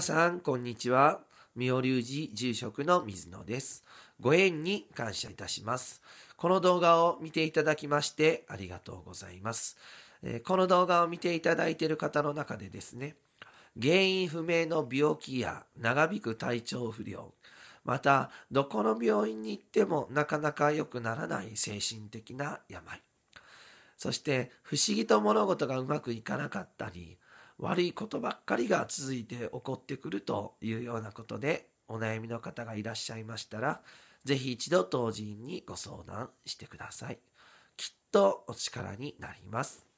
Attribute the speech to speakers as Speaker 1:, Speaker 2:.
Speaker 1: 皆さん、こんにちは。妙隆寺住職の水野です。ご縁に感謝いたします。この動画を見ていただきましてありがとうございます。えこの動画を見ていただいている方の中でですね、原因不明の病気や長引く体調不良、また、どこの病院に行ってもなかなか良くならない精神的な病。そして不思議と物事がうまくいかなかったり悪いことばっかりが続いて起こってくるというようなことでお悩みの方がいらっしゃいましたら是非一度当人にご相談してください。きっとお力になります。